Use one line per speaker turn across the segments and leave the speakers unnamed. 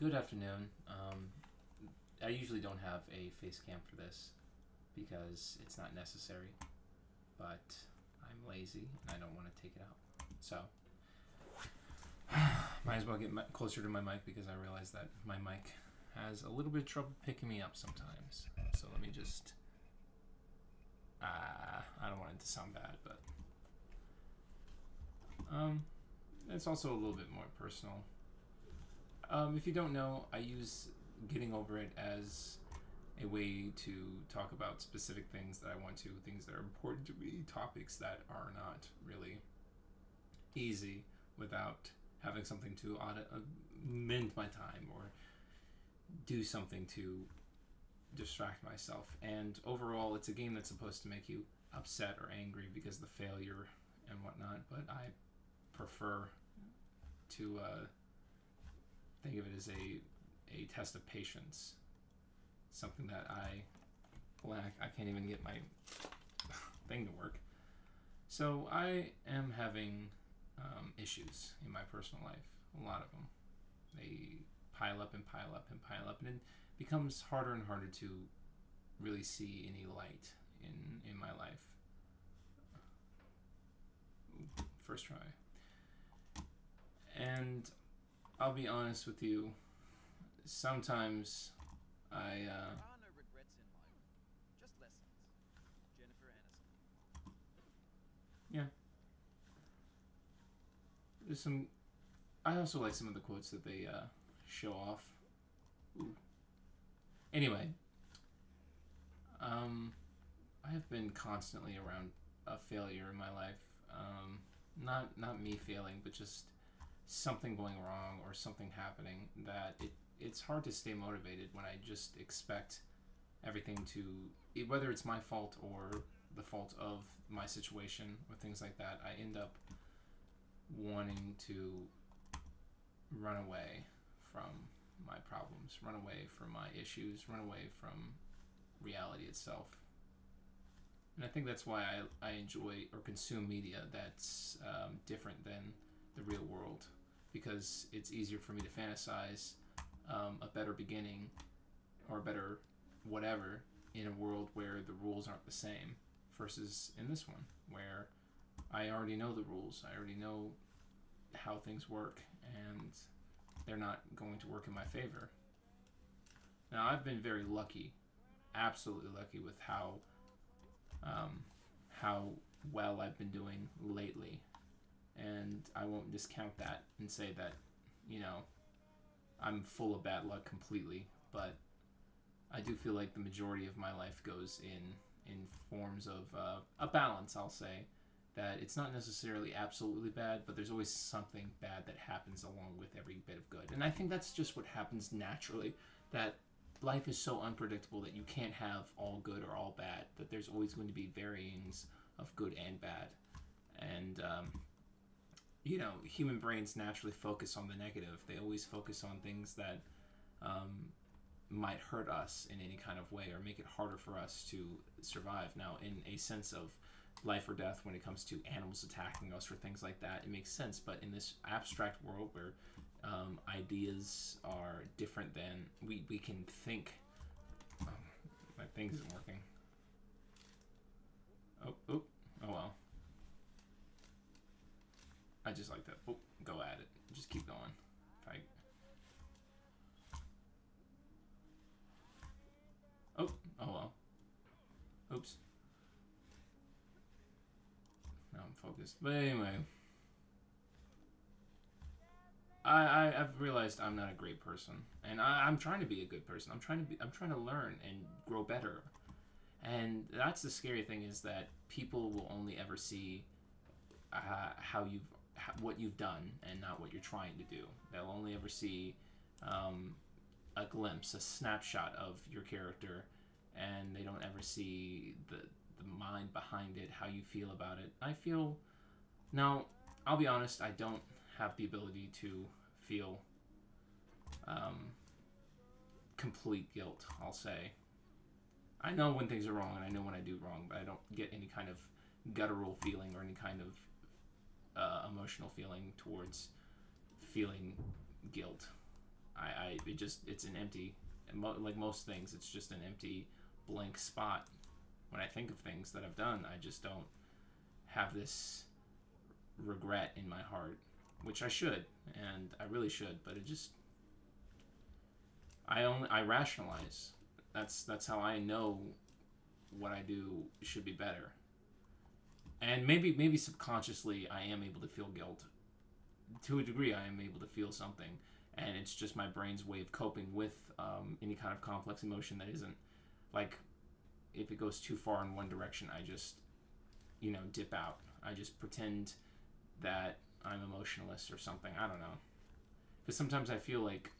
Good afternoon. Um, I usually don't have a face cam for this because it's not necessary, but I'm lazy and I don't want to take it out. So, might as well get closer to my mic because I realize that my mic has a little bit of trouble picking me up sometimes. So let me just. Uh, I don't want it to sound bad, but. Um, it's also a little bit more personal. Um, if you don't know, I use getting over it as a way to talk about specific things that I want to, things that are important to me, topics that are not really easy without having something to audit, uh, mend my time or do something to distract myself. And overall, it's a game that's supposed to make you upset or angry because of the failure and whatnot, but I prefer to uh, think of it as a a test of patience. Something that I lack. I can't even get my thing to work. So I am having um, issues in my personal life. A lot of them. They pile up and pile up and pile up, and it becomes harder and harder to really see any light in in my life. First try. And I'll be honest with you. Sometimes I uh,
Aniston.
there's some. I also like some of the quotes that they uh, show off. Ooh. Anyway, um, I have been constantly around a failure in my life. Um, not not me failing, but just something going wrong or something happening that it it's hard to stay motivated when I just expect everything to whether it's my fault or the fault of my situation or things like that. I end up wanting to run away from my problems, run away from my issues, run away from reality itself. And I think that's why I, I enjoy or consume media that's um, different than the real world because it's easier for me to fantasize um, a better beginning or a better whatever in a world where the rules aren't the same versus in this one where I already know the rules. I already know how things work, and they're not going to work in my favor. Now, I've been very lucky, absolutely lucky with how um, how well I've been doing lately, and I won't discount that and say that you know I'm full of bad luck completely, but I do feel like the majority of my life goes in in forms of uh, a balance. I'll say that it's not necessarily absolutely bad, but there's always something bad that happens along with every bit of good. And I think that's just what happens naturally. That life is so unpredictable that you can't have all good or all bad. That there's always going to be varyings of good and bad. And um, you know, human brains naturally focus on the negative. They always focus on things that um, might hurt us in any kind of way or make it harder for us to survive. Now, in a sense of life or death when it comes to animals attacking us or things like that, it makes sense. But in this abstract world where um, ideas are different than we, we can think. Um, my thing isn't working. Oh, oh, oh well. I just like that. Oh, go at it. Just keep going. I... Oh, oh well. Oops. Now I'm focused. But anyway. I, I, I've realized I'm not a great person. And I, I'm trying to be a good person. I'm trying to be I'm trying to learn and grow better. And that's the scary thing is that people will only ever see uh, how you've what you've done and not what you're trying to do. They'll only ever see um, a glimpse, a snapshot of your character, and they don't ever see the the mind behind it, how you feel about it. I feel now. I'll be honest. I don't have the ability to feel um, complete guilt. I'll say. I know when things are wrong, and I know when I do wrong, but I don't get any kind of guttural feeling or any kind of uh, emotional feeling towards feeling guilt. I, I it just it's an empty like most things it's just an empty blank spot. When I think of things that I've done I just don't have this regret in my heart which I should and I really should but it just I only I rationalize. That's that's how I know what I do should be better and maybe maybe subconsciously I am able to feel guilt. To a degree I am able to feel something and it's just my brain's way of coping with um, any kind of complex emotion that isn't like if it goes too far in one direction I just you know dip out. I just pretend that I'm emotionless or something. I don't know. Because sometimes I feel like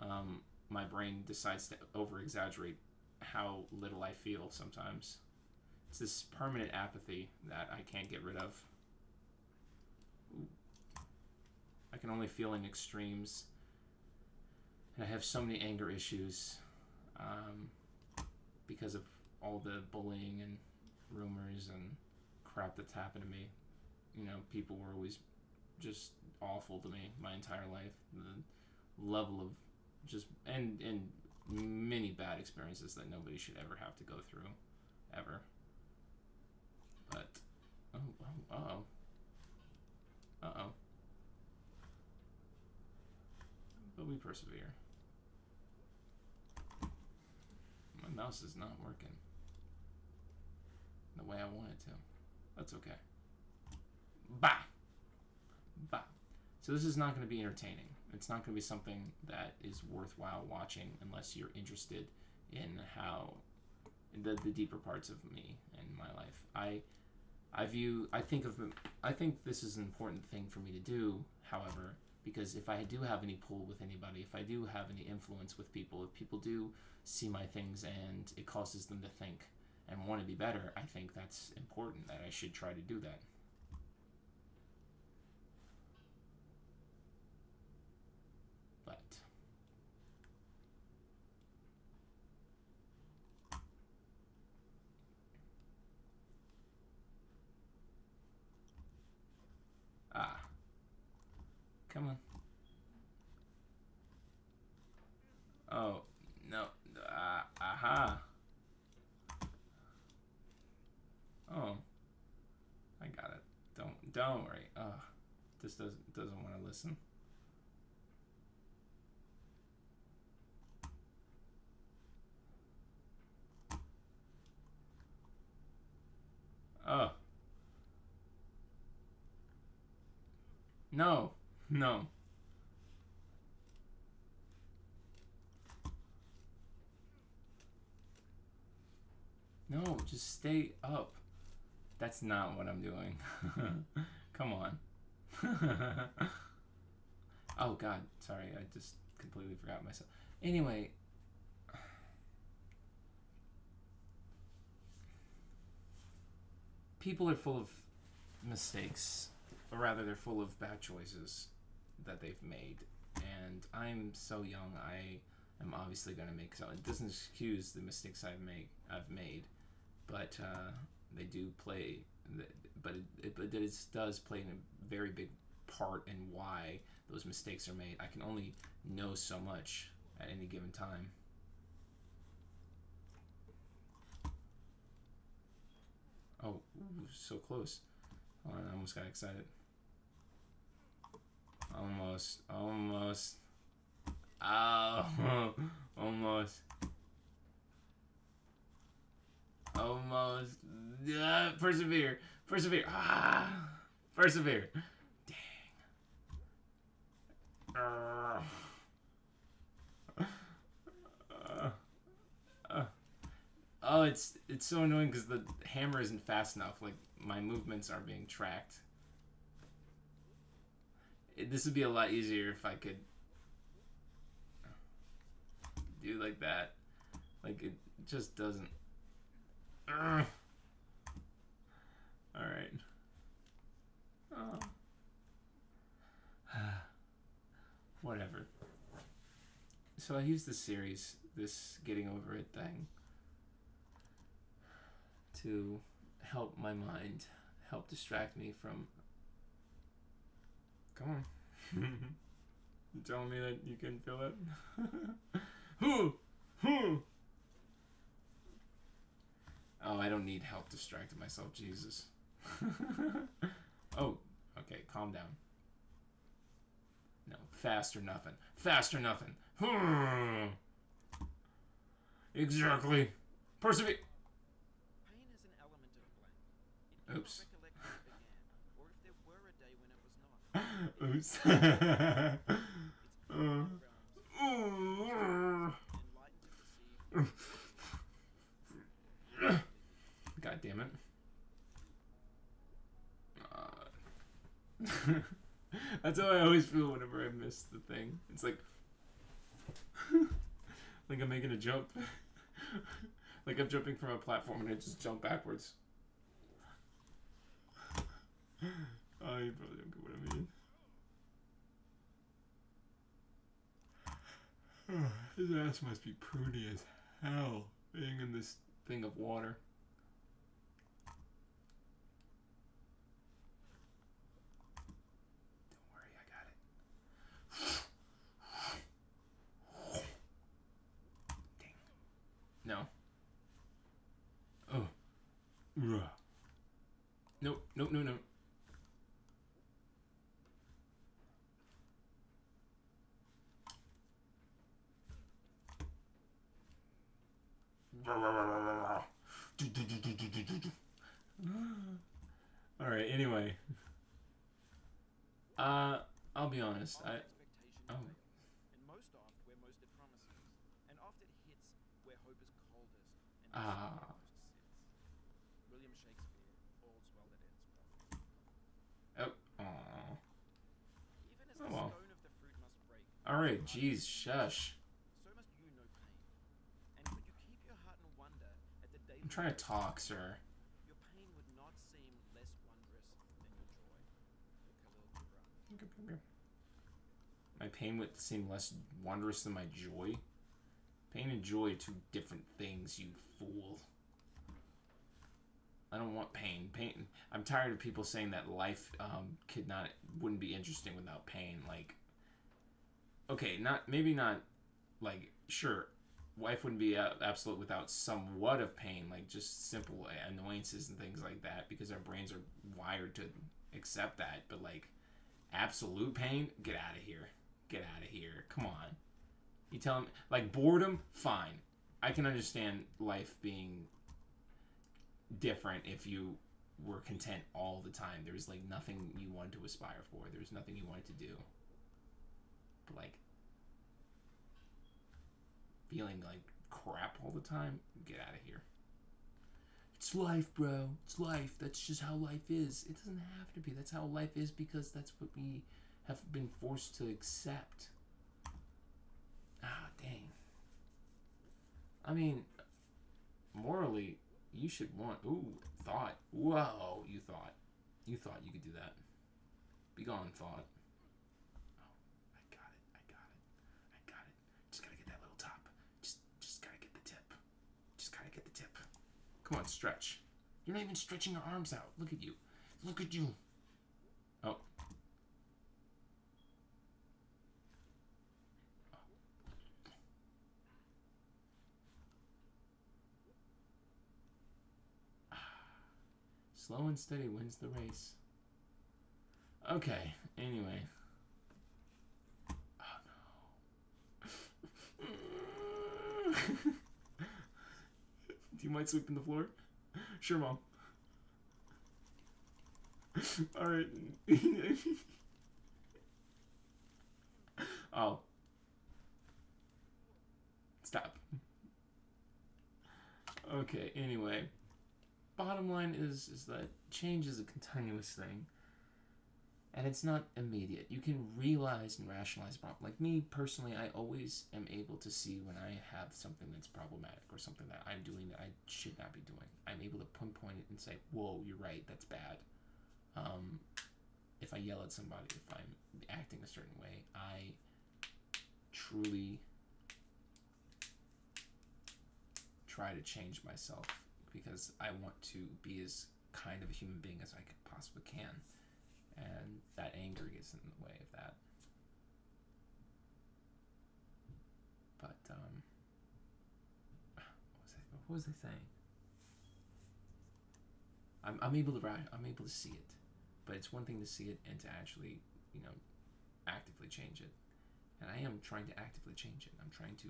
um, my brain decides to over exaggerate how little I feel sometimes it's this permanent apathy that I can't get rid of. I can only feel in extremes. And I have so many anger issues um, because of all the bullying and rumors and crap that's happened to me. You know, people were always just awful to me my entire life. The level of just and and many bad experiences that nobody should ever have to go through, ever. But oh oh uh oh uh oh. But we persevere. My mouse is not working the way I want it to. That's okay. Bah! Bah. So this is not going to be entertaining. It's not going to be something that is worthwhile watching unless you're interested in how the, the deeper parts of me and my life. I I view I think of I think this is an important thing for me to do, however, because if I do have any pull with anybody, if I do have any influence with people, if people do see my things and it causes them to think and want to be better, I think that's important that I should try to do that. But ah, come on. Oh no! Uh, aha! Oh, I got it. Don't worry. Oh, this doesn't doesn't want to listen. Oh. No. No. No, just stay up. That's not what I'm doing. Come on. oh god, sorry, I just completely forgot myself. Anyway, people are full of mistakes, or rather, they're full of bad choices that they've made. And I'm so young, I am obviously going to make some. It doesn't excuse the mistakes I've made. I've made, but uh, they do play. But it, but it does play a very big part in why those mistakes are made. I can only know so much at any given time. Oh, so close. Oh, I almost got excited. Almost, almost. Oh, almost. Almost. Persevere. Persevere. Ah, persevere. Dang. Uh, uh. Oh, it's it's so annoying because the hammer isn't fast enough. Like my movements are being tracked. It, this would be a lot easier if I could do like that. Like it just doesn't. All right. Oh. Whatever. So I use this series, this getting over it thing, to help my mind, help distract me from. Come on. You telling me that you can feel it? Who? Who? Oh, I don't need help distracting myself, Jesus. oh, okay, calm down. No, fast or nothing. Fast or nothing. exactly. Persevere.
Pain is an element of blank. It
Oops.
not recollect how it began, or if there were a day when it was not.
Oops.
Its realms, enlightened to perceive.
God damn it. Uh, that's how I always feel whenever I miss the thing. It's like, like I'm making a jump. like I'm jumping from a platform and I just jump backwards. Oh, you probably don't get what I mean. His ass must be pruny as hell being in this thing of water. Don't worry, I got it. Dang. No. Oh. Nope, nope, no, no. All right. Anyway, uh, I'll be honest. I
expectation
oh.
fails, and most oft where most it promises, and oft it hits where hope is coldest and
Ah.
despair most sits. William Shakespeare, all's well that ends well.
oh. Aw.
Even as
Oh,
the
well.
stone of the fruit must break,
All right. Jeez. Shush.
so must you know pain. And could you keep your heart in wonder at the day
I'm trying to talk, sir.
your pain would not seem less wondrous than your joy. Kahlil.
My pain would seem less wondrous than my joy. Pain and joy are two different things, you fool. I don't want pain. Pain. I'm tired of people saying that life um, could not, wouldn't be interesting without pain. Like, okay, not maybe not, like sure, life wouldn't be absolute without somewhat of pain, like just simple annoyances and things like that, because our brains are wired to accept that. But like, absolute pain, get out of here. Get out of here. Come on. You tell me, like boredom, fine. I can understand life being different if you were content all the time. There was like nothing you wanted to aspire for. There was nothing you wanted to do. But like feeling like crap all the time, get out of here. It's life, bro. It's life. That's just how life is. It doesn't have to be. That's how life is because that's what we have been forced to accept. Ah, dang. I mean, morally, you should want. Ooh, thought. Whoa, you thought. You thought you could do that. Be gone, thought. Oh, I got it. I got it. I got it. Just gotta get that little top. Just, just gotta get the tip. Just gotta get the tip. Come on, stretch. You're not even stretching your arms out. Look at you. Look at you. Oh. Slow and steady wins the race. Okay, anyway. Oh no. Do you mind sweeping the floor? Sure, Mom. Alright. oh. Stop. Okay, anyway bottom line is is that change is a continuous thing and it's not immediate. You can realize and rationalize problem like me personally i always am able to see when i have something that's problematic or something that i'm doing that i should not be doing. I'm able to pinpoint it and say whoa you're right that's bad. Um, if i yell at somebody if i'm acting a certain way i truly try to change myself because I want to be as kind of a human being as I could possibly can. And that anger gets in the way of that. But, um, what was I, what was I saying? I'm, I'm able to I'm able to see it, but it's one thing to see it and to actually, you know, actively change it. And I am trying to actively change it. I'm trying to.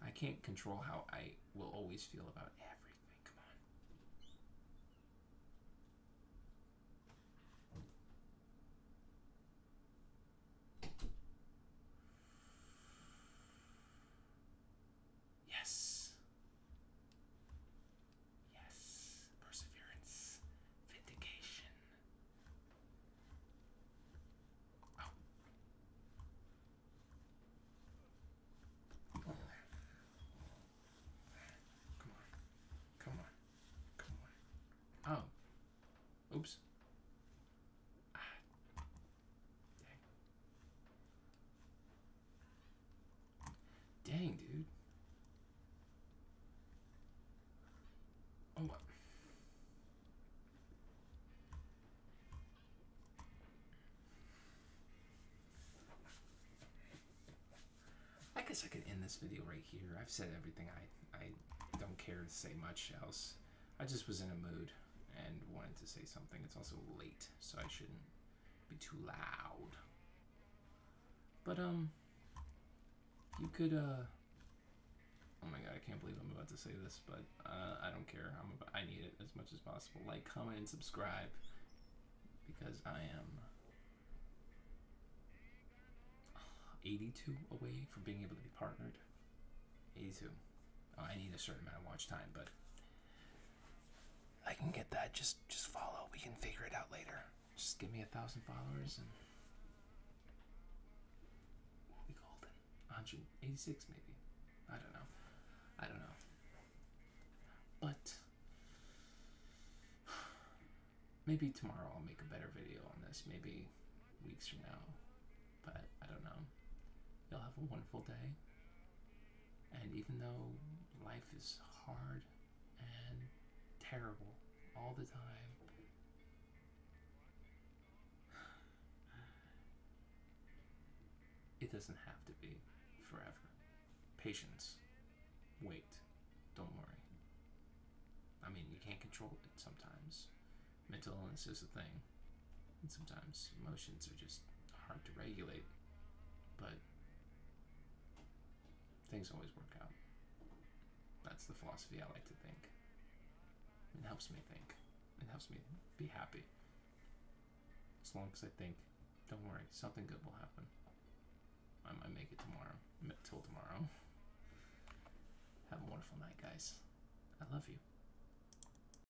I can't control how I will always feel about everything Oh. Oops. Dang. Dang, dude. Oh. I guess I could end this video right here. I've said everything I, I don't care to say much else. I just was in a mood and wanted to say something. It's also late, so I shouldn't be too loud. But, um, you could, uh, oh my god, I can't believe I'm about to say this, but, uh, I don't care. I'm about, I need it as much as possible. Like, comment, and subscribe, because I am 82 away from being able to be partnered. 82. Oh, I need a certain amount of watch time, but I can get that. Just just follow. We can figure it out later. Just give me a thousand followers and we'll be golden. 186 maybe. I don't know. I don't know. But maybe tomorrow I'll make a better video on this. Maybe weeks from now. But I don't know. You'll have a wonderful day. And even though life is hard and terrible all the time, it doesn't have to be forever. Patience. Wait. Don't worry. I mean, you can't control it sometimes. Mental illness is a thing. And sometimes emotions are just hard to regulate. But things always work out. That's the philosophy I like to think. It helps me think. It helps me be happy. As long as I think, don't worry, something good will happen. I might make it tomorrow. Till tomorrow. Have a wonderful night, guys. I love you.